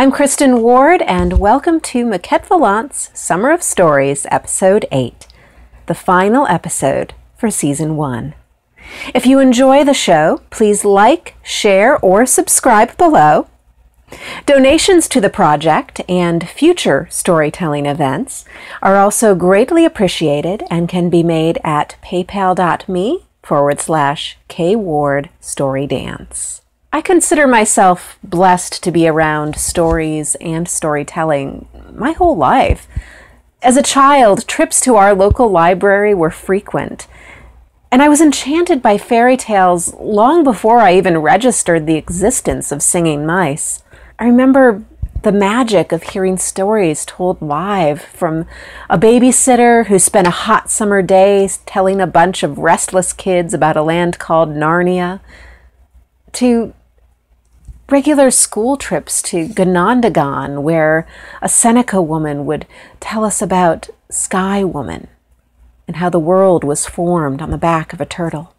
I'm Kristen Ward, and welcome to Maquette Vallant's Summer of Stories, Episode 8, the final episode for Season 1. If you enjoy the show, please like, share, or subscribe below. Donations to the project and future storytelling events are also greatly appreciated and can be made at paypal.me forward slash kward story dance. I consider myself blessed to be around stories and storytelling my whole life. As a child, trips to our local library were frequent, and I was enchanted by fairy tales long before I even registered the existence of singing mice. I remember the magic of hearing stories told live from a babysitter who spent a hot summer day telling a bunch of restless kids about a land called Narnia, to regular school trips to Ganondagan, where a Seneca woman would tell us about Sky Woman and how the world was formed on the back of a turtle.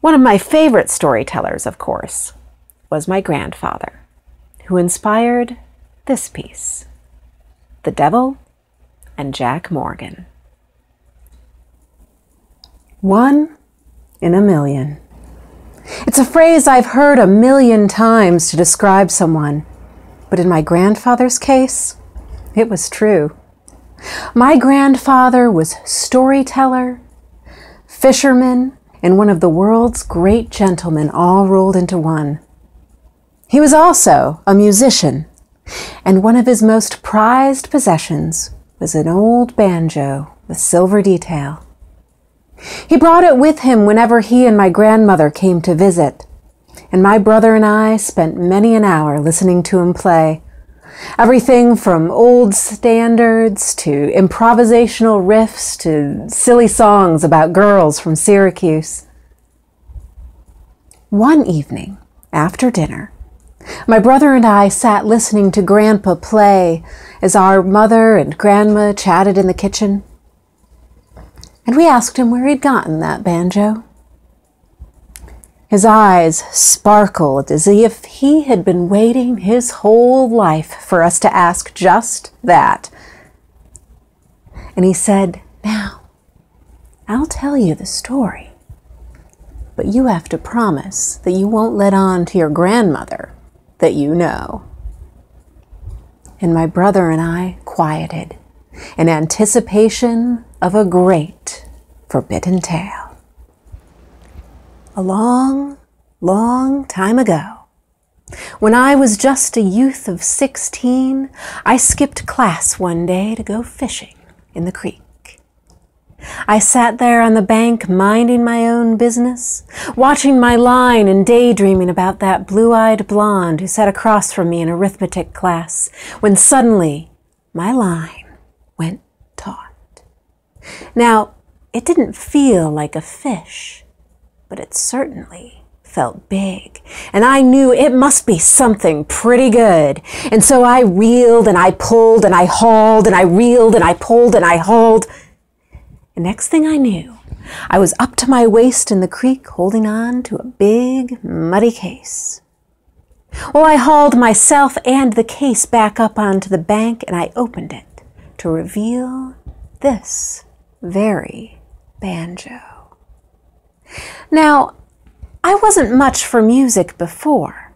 One of my favorite storytellers, of course, was my grandfather, who inspired this piece The Devil and Jack Morgan. One in a million. It's a phrase I've heard a million times to describe someone, but in my grandfather's case, it was true. My grandfather was storyteller, fisherman, and one of the world's great gentlemen all rolled into one. He was also a musician, and one of his most prized possessions was an old banjo with silver detail. He brought it with him whenever he and my grandmother came to visit, and my brother and I spent many an hour listening to him play. Everything from old standards to improvisational riffs to silly songs about girls from Syracuse. One evening, after dinner, my brother and I sat listening to Grandpa play as our mother and Grandma chatted in the kitchen. And we asked him where he'd gotten that banjo. His eyes sparkled as if he had been waiting his whole life for us to ask just that. And he said, Now, I'll tell you the story, but you have to promise that you won't let on to your grandmother that you know. And my brother and I quieted in anticipation of a great forbidden tale. A long, long time ago, when I was just a youth of 16, I skipped class one day to go fishing in the creek. I sat there on the bank minding my own business, watching my line and daydreaming about that blue eyed blonde who sat across from me in arithmetic class, when suddenly my line went taut. Now, it didn't feel like a fish, but it certainly felt big, and I knew it must be something pretty good. And so I reeled and I pulled and I hauled and I reeled and I pulled and I hauled. The next thing I knew, I was up to my waist in the creek holding on to a big, muddy case. Well, I hauled myself and the case back up onto the bank and I opened it to reveal this very banjo. Now, I wasn't much for music before,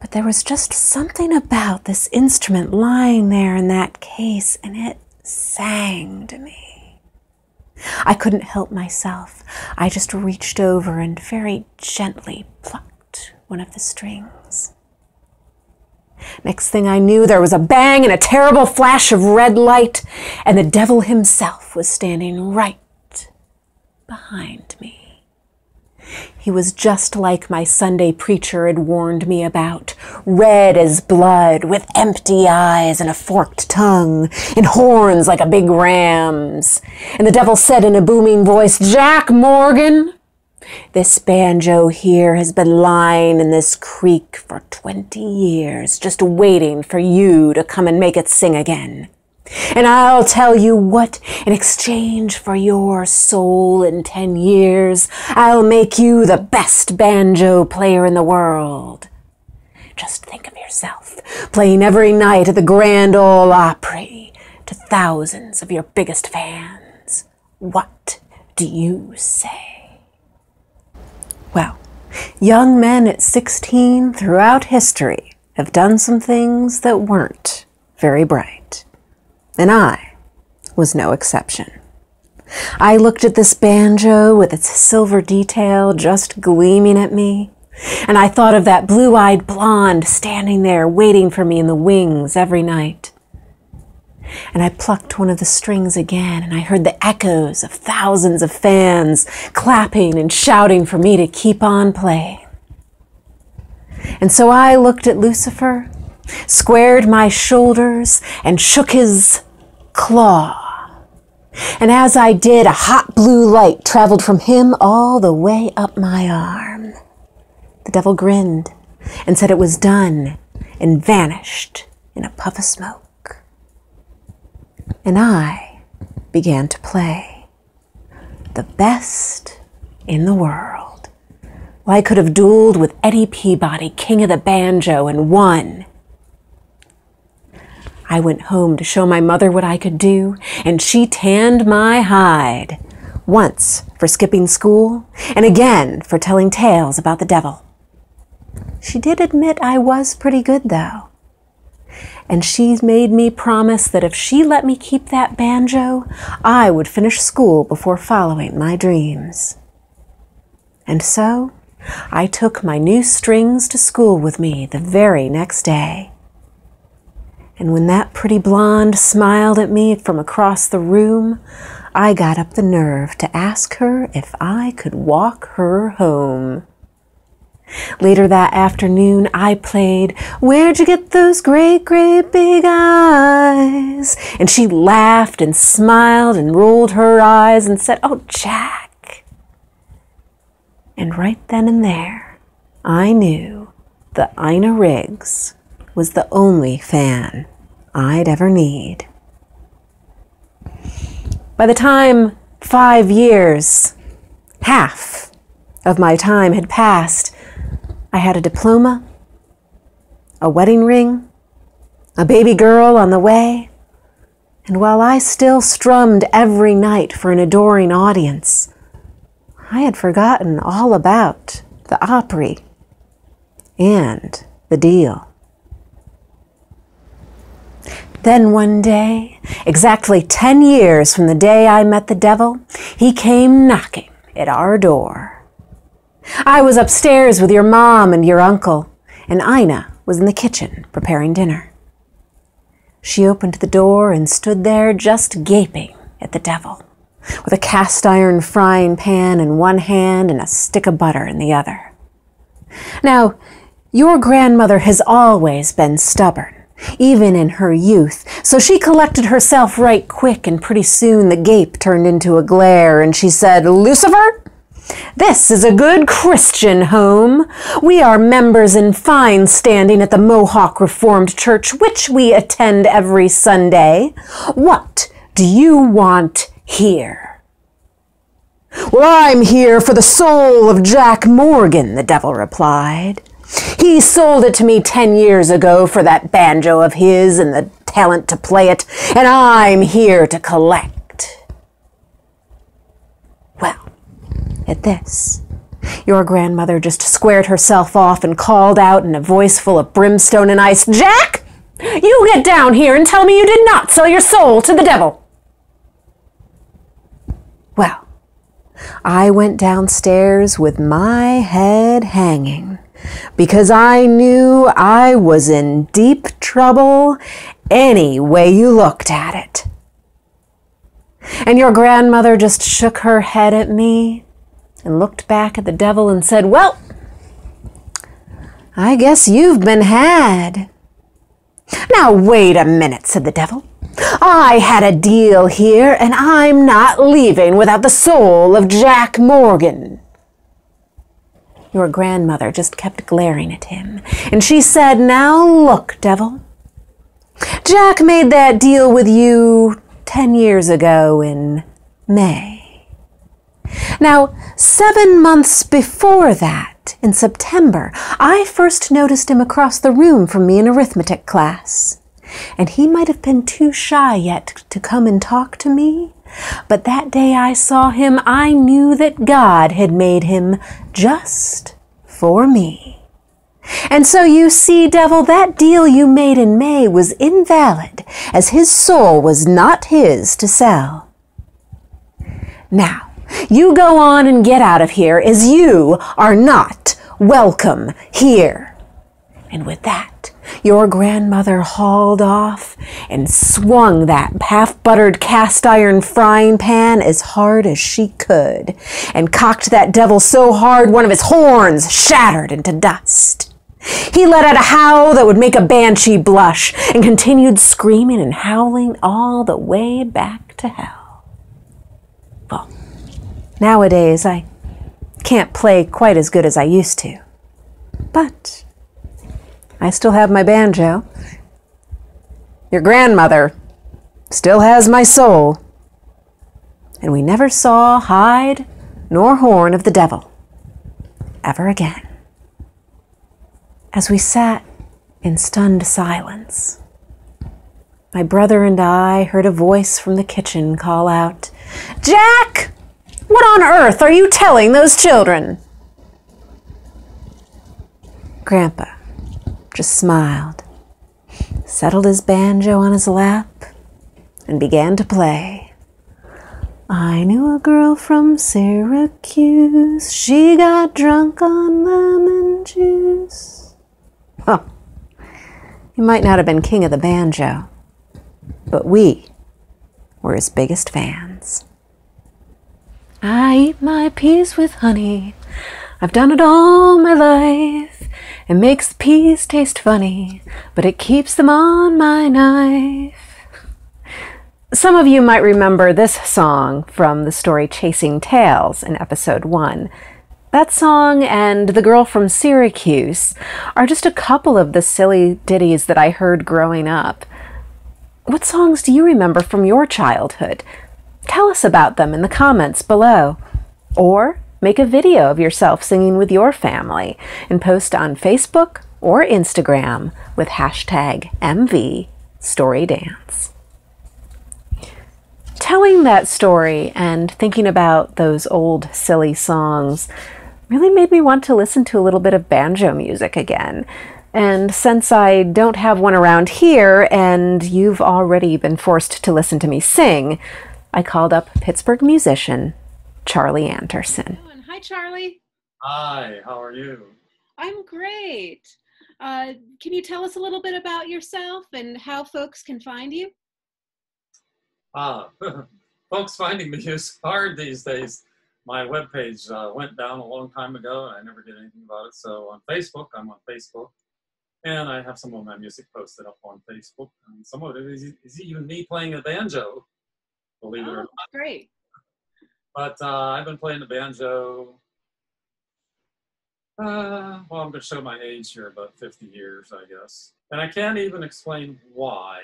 but there was just something about this instrument lying there in that case and it sang to me. I couldn't help myself. I just reached over and very gently plucked one of the strings. Next thing I knew, there was a bang and a terrible flash of red light, and the devil himself was standing right behind me. He was just like my Sunday preacher had warned me about, red as blood, with empty eyes and a forked tongue, and horns like a big ram's. And the devil said in a booming voice, Jack Morgan, this banjo here has been lying in this creek for twenty years, just waiting for you to come and make it sing again. And I'll tell you what, in exchange for your soul in ten years, I'll make you the best banjo player in the world. Just think of yourself playing every night at the Grand Ole Opry to thousands of your biggest fans. What do you say? Well, young men at 16 throughout history have done some things that weren't very bright. And I was no exception. I looked at this banjo with its silver detail just gleaming at me, and I thought of that blue eyed blonde standing there waiting for me in the wings every night. And I plucked one of the strings again, and I heard the echoes of thousands of fans clapping and shouting for me to keep on playing. And so I looked at Lucifer, squared my shoulders, and shook his claw. And as I did, a hot blue light traveled from him all the way up my arm. The devil grinned and said it was done and vanished in a puff of smoke. And I began to play the best in the world. Well, I could have dueled with Eddie Peabody, king of the banjo, and won. I went home to show my mother what I could do, and she tanned my hide. Once for skipping school, and again for telling tales about the devil. She did admit I was pretty good, though. And she made me promise that if she let me keep that banjo, I would finish school before following my dreams. And so, I took my new strings to school with me the very next day. And when that pretty blonde smiled at me from across the room, I got up the nerve to ask her if I could walk her home. Later that afternoon, I played, Where'd you get those great, great big eyes? And she laughed and smiled and rolled her eyes and said, Oh, Jack. And right then and there, I knew that Ina Riggs was the only fan I'd ever need. By the time five years, half of my time had passed, I had a diploma, a wedding ring, a baby girl on the way, and while I still strummed every night for an adoring audience, I had forgotten all about the Opry and the deal. Then one day, exactly ten years from the day I met the devil, he came knocking at our door. I was upstairs with your mom and your uncle, and Ina was in the kitchen preparing dinner. She opened the door and stood there just gaping at the devil, with a cast iron frying pan in one hand and a stick of butter in the other. Now, your grandmother has always been stubborn even in her youth. So she collected herself right quick, and pretty soon the gape turned into a glare, and she said, Lucifer, this is a good Christian home. We are members in fine standing at the Mohawk Reformed Church, which we attend every Sunday. What do you want here? Well, I'm here for the soul of Jack Morgan, the devil replied. He sold it to me ten years ago for that banjo of his and the talent to play it, and I'm here to collect. Well, at this, your grandmother just squared herself off and called out in a voice full of brimstone and ice, Jack! You get down here and tell me you did not sell your soul to the devil. Well, I went downstairs with my head hanging because I knew I was in deep trouble any way you looked at it. And your grandmother just shook her head at me and looked back at the devil and said, Well, I guess you've been had. Now, wait a minute, said the devil. I had a deal here, and I'm not leaving without the soul of Jack Morgan. Your grandmother just kept glaring at him, and she said, Now look, devil. Jack made that deal with you ten years ago in May. Now, seven months before that, in September, I first noticed him across the room from me in arithmetic class. And he might have been too shy yet to come and talk to me, but that day I saw him, I knew that God had made him just for me. And so you see, devil, that deal you made in May was invalid, as his soul was not his to sell. Now, you go on and get out of here, as you are not welcome here. And with that, your grandmother hauled off and swung that half buttered cast iron frying pan as hard as she could, and cocked that devil so hard one of his horns shattered into dust. He let out a howl that would make a banshee blush and continued screaming and howling all the way back to hell. Nowadays I can't play quite as good as I used to. But I still have my banjo. Your grandmother still has my soul. And we never saw hide nor horn of the devil ever again. As we sat in stunned silence, my brother and I heard a voice from the kitchen call out, Jack! What on earth are you telling those children? Grandpa just smiled, settled his banjo on his lap, and began to play. I knew a girl from Syracuse. She got drunk on lemon juice. Huh. He might not have been king of the banjo, but we were his biggest fans. I eat my peas with honey. I've done it all my life. It makes the peas taste funny, but it keeps them on my knife. Some of you might remember this song from the story Chasing Tales in episode 1. That song and The Girl from Syracuse are just a couple of the silly ditties that I heard growing up. What songs do you remember from your childhood? Tell us about them in the comments below. Or make a video of yourself singing with your family and post on Facebook or Instagram with hashtag MV Story Dance. Telling that story and thinking about those old silly songs really made me want to listen to a little bit of banjo music again. And since I don't have one around here and you've already been forced to listen to me sing, I called up Pittsburgh musician Charlie Anderson. Hi, Charlie. Hi, how are you? I'm great. Uh, can you tell us a little bit about yourself and how folks can find you? Ah, folks finding me is hard these days my webpage uh, went down a long time ago and I never did anything about it. So on Facebook, I'm on Facebook. And I have some of my music posted up on Facebook. And some of it is, is even me playing a banjo, believe oh, it or not. Great. But uh, I've been playing the banjo, uh, well, I'm going to show my age here, about 50 years, I guess. And I can't even explain why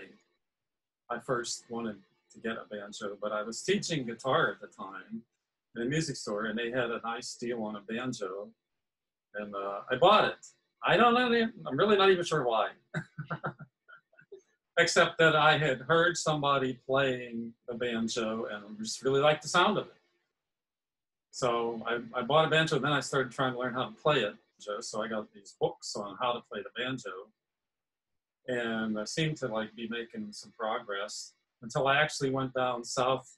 I first wanted to get a banjo, but I was teaching guitar at the time in a music store and they had a nice deal on a banjo and uh, I bought it. I don't know, I'm really not even sure why. Except that I had heard somebody playing the banjo and just really liked the sound of it. So I, I bought a banjo and then I started trying to learn how to play it. So I got these books on how to play the banjo. And I seemed to like be making some progress until I actually went down south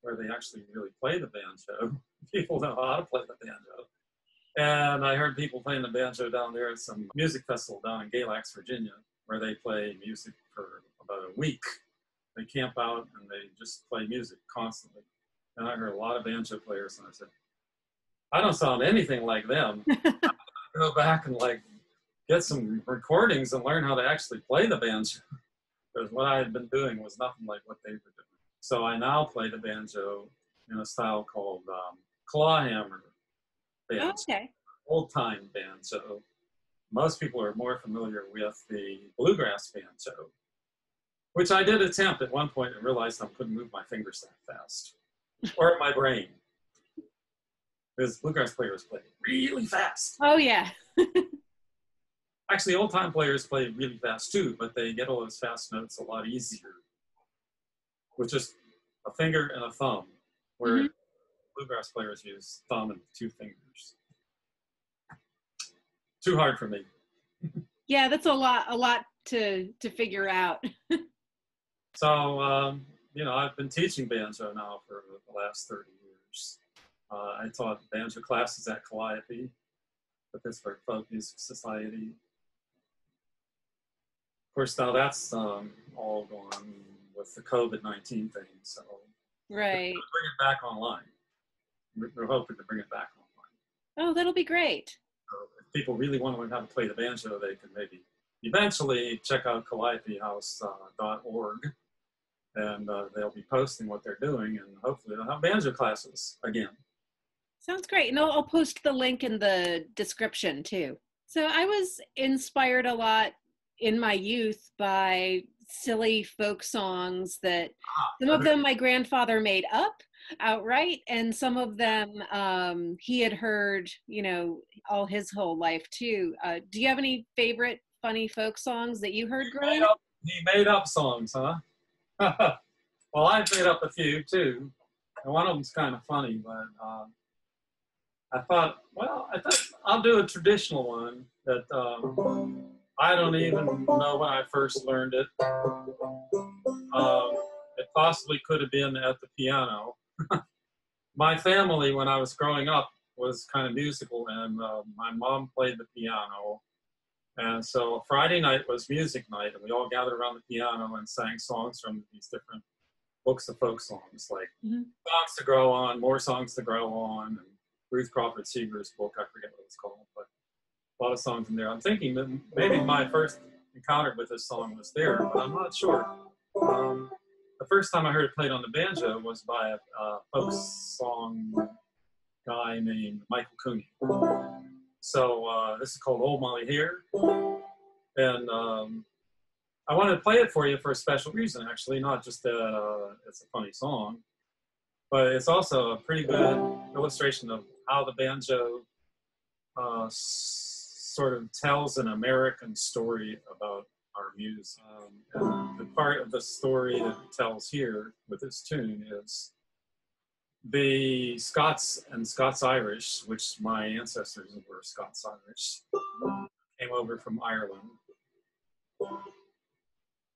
where they actually really play the banjo. people know how to play the banjo. And I heard people playing the banjo down there at some music festival down in Galax, Virginia, where they play music for about a week. They camp out and they just play music constantly. And I heard a lot of banjo players, and I said, I don't sound anything like them. go back and like get some recordings and learn how to actually play the banjo. Because what I had been doing was nothing like what they were doing. So I now play the banjo in a style called um, clawhammer banjo, okay. old time banjo. Most people are more familiar with the bluegrass banjo, which I did attempt at one point and realized I couldn't move my fingers that fast or my brain. because bluegrass players play really fast. Oh yeah. Actually, old time players play really fast too, but they get all those fast notes a lot easier with just a finger and a thumb, where Mhm. bluegrass players use thumb and two fingers. Too hard for me. Yeah, that's a lot a lot to to figure out. So, um, you know, I've been teaching banjo now for the last 30 years. Uh, I taught banjo classes at Calliope, the Pittsburgh Folk Music Society. Of course, now that's um, all gone with the COVID 19 thing, so Right. bring it back online. We're, we're hoping to bring it back online. Oh, that'll be great. People really want to learn how to play the banjo, they can maybe eventually check out calliopehouse.org and uh, they'll be posting what they're doing and hopefully they'll have banjo classes again. Sounds great. And I'll, I'll post the link in the description too. So I was inspired a lot in my youth by silly folk songs that some of them my grandfather made up outright and some of them um, he had heard you know all his whole life too uh, do you have any favorite funny folk songs that you heard growing Made up up, he made up songs, huh? well, I've made up a few too. And one of them's kind of funny, but uh, I thought, well, I thought I'll do a traditional one that um, I don't even know when I first learned it. Um, it possibly could have been at the piano. My family, when I was growing up, was kind of musical, and uh, my mom played the piano. And so Friday night was music night, and we all gathered around the piano and sang songs from these different books of folk songs, like Mhm. Songs to Grow On, More Songs to Grow On, and Ruth Crawford Seeger's book, I forget what it's called, but a lot of songs in there. I'm thinking that maybe my first encounter with this song was there, but I'm not sure. Um, the first time I heard it played on the banjo was by a, a folk song guy named Michael Cooney. So uh, this is called Old Molly Hare. And um, I wanted to play it for you for a special reason, actually, not just that uh, it's a funny song, but it's also a pretty good illustration of how the banjo uh, s- sort of tells an American story about our music. Um, the part of the story that it tells here with this tune is the Scots and Scots Irish, which my ancestors were Scots Irish, came over from Ireland.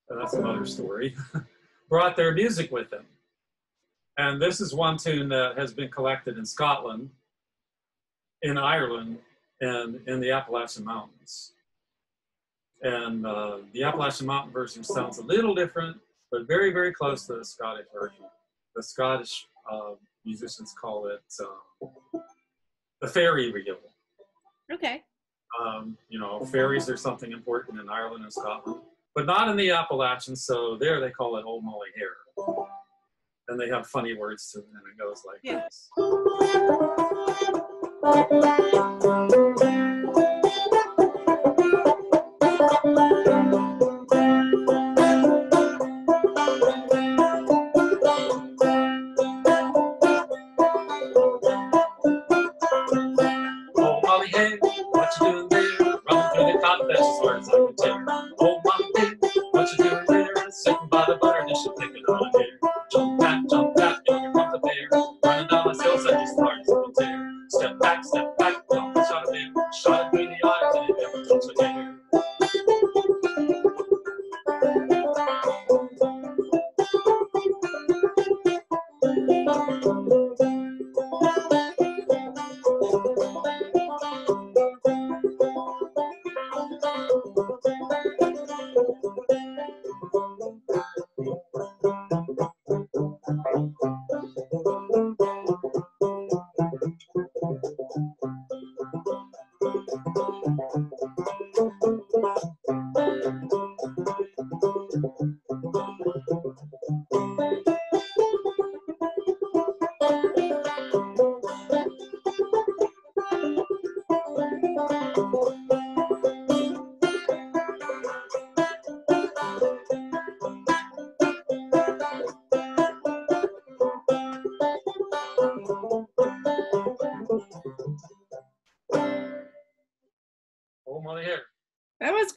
And that's another story. Brought their music with them. And this is one tune that has been collected in Scotland, in Ireland, and in the Appalachian Mountains. And uh, the Appalachian Mountain version sounds a little different, but very, very close to the Scottish version. The Scottish uh, musicians call it uh, the fairy reel. okay Um, you know, fairies are something important in Ireland and Scotland, but not in the Appalachians. So there they call it Old Molly Hare. And they have funny words to it, and it goes like Yeah. this.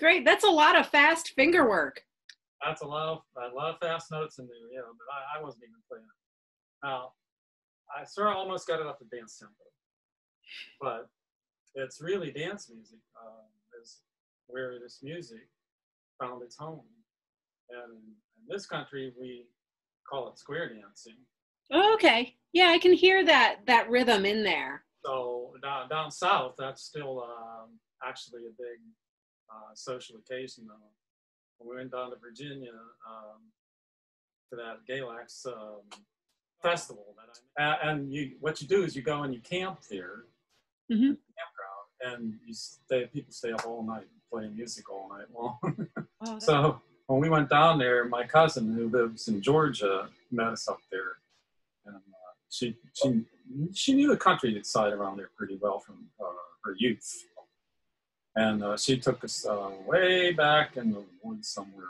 Great. That's a lot of fast finger work. That's a lot of a lot of fast notes in there, you know, but I, I wasn't even playing it. Now, I sort of almost got it up to dance tempo, but it's really dance music um, is where this music found its home. And in this country, we call it square dancing. Oh, okay. Yeah, I can hear that that rhythm in there. So down, down south, that's still um, actually a big uh, social occasion. Though. When we went down to Virginia um, to that Galax um, festival, that I, and you, what you do is you go and you camp there, Mhm. campground, and you stay. People stay up all night playing music all night long. Oh, So when we went down there, my cousin who lives in Georgia met us up there, and uh, she she she knew the countryside around there pretty well from uh, her youth, and uh, she took us uh, way back in the woods somewhere,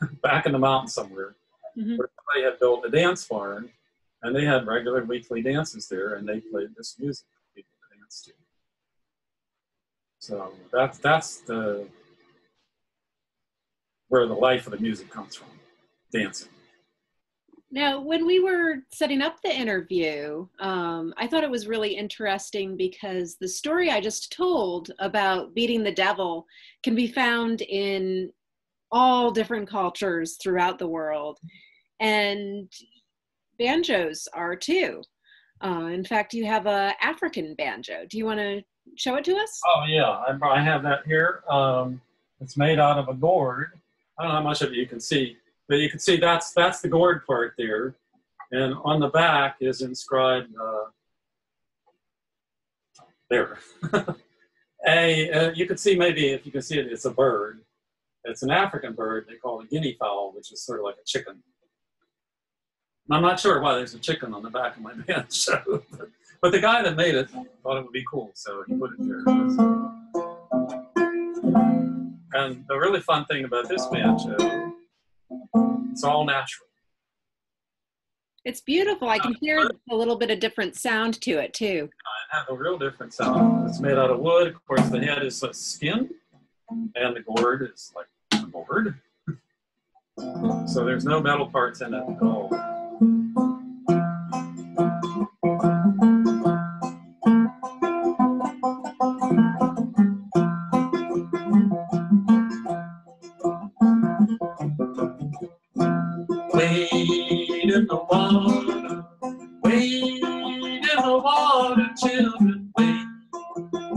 back in the mountains somewhere, Mhm. where they had built a dance barn, and they had regular weekly dances there, and they played this music for people to dance to. So that's that's the where the life of the music comes from, dancing. Now, when we were setting up the interview, um, I thought it was really interesting because the story I just told about beating the devil can be found in all different cultures throughout the world. And banjos are too. Uh, in fact, you have a African banjo. Do you want to show it to us? Oh yeah, I, I have that here. Um, it's made out of a gourd. I don't know how much of it you can see, but you can see that's that's the gourd part there, and on the back is inscribed uh, there. a uh, you can see maybe if you can see it, it's a bird. It's an African bird. They call it a guinea fowl, which is sort of like a chicken. I'm not sure why there's a chicken on the back of my banjo, but, but the guy that made it thought it would be cool, so he put it there. And the really fun thing about this banjo, it's all natural. It's beautiful. I can hear a little bit of different sound to it too. It has a real different sound. It's made out of wood. Of course, the head is uh, skin, and the gourd is like a gourd. So there's no metal parts in it at all.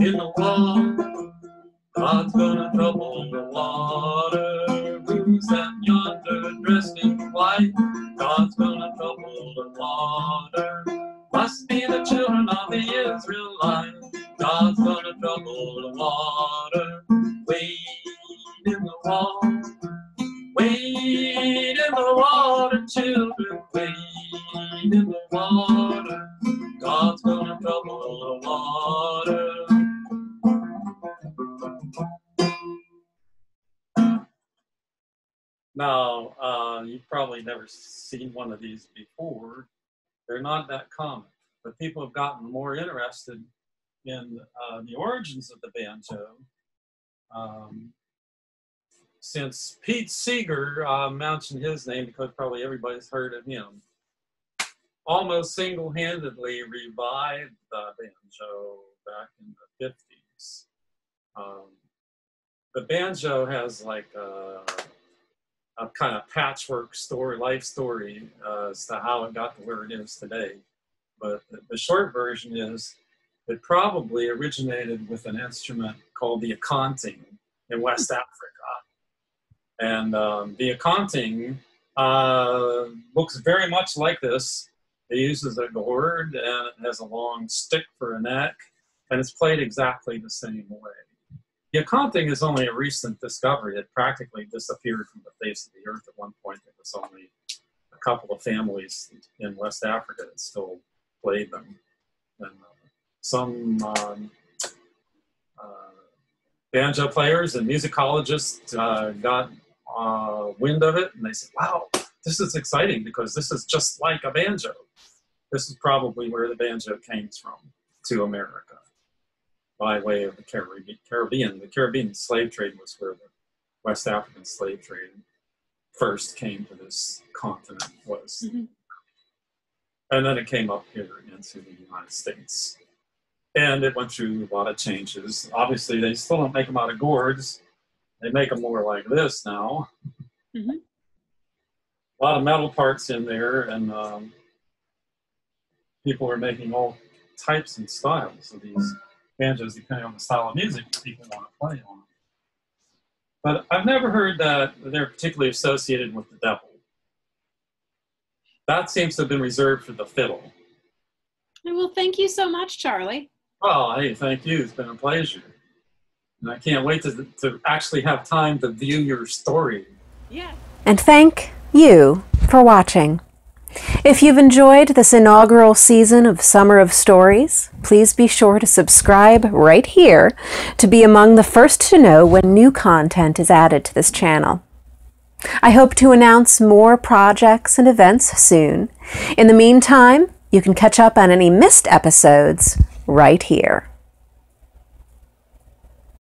In the water. God's gonna trouble the water. They're not that common, but people have gotten more interested in uh, the origins of the banjo um, since Pete Seeger uh, mentioned his name because probably everybody's heard of him. Almost single-handedly revived the banjo back in the 50s. Um, the banjo has like a, a kind of patchwork story, life story uh, as to how it got to where it is today. But the, short version is it probably originated with an instrument called the akonting in West Africa. And um, the akonting uh, looks very much like this. It uses a gourd and it has a long stick for a neck, and it's played exactly the same way. The akonting is only a recent discovery. It practically disappeared from the face of the earth at one point. There was only a couple of families in West Africa that still played them. And uh, some um, uh, banjo players and musicologists uh, got uh, wind of it and they said, wow, this is exciting because this is just like a banjo. This is probably where the banjo came from to America. By way of the Caribbean. The Caribbean slave trade was where the West African slave trade first came to this continent was. Mhm. And then it came up here into the United States. And it went through a lot of changes. Obviously, they still don't make them out of gourds. They make them more like this now. Mhm. A lot of metal parts in there, and um, people are making all types and styles of these banjos depending on the style of music that people want to play on. But I've never heard that they're particularly associated with the devil. That seems to have been reserved for the fiddle. Well, thank you so much, Charlie. Well, hey, thank you. It's been a pleasure. And I can't wait to, to actually have time to view your story. Yeah. And thank you for watching. If you've enjoyed this inaugural season of Summer of Stories, please be sure to subscribe right here to be among the first to know when new content is added to this channel. I hope to announce more projects and events soon. In the meantime, you can catch up on any missed episodes right here.